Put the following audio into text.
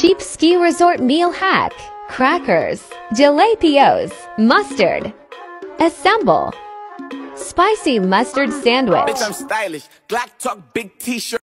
Cheap ski resort meal hack. Crackers. Jalapenos. Mustard. Assemble. Spicy mustard sandwich. Bitch, I'm stylish. Glock talk, big t-shirt.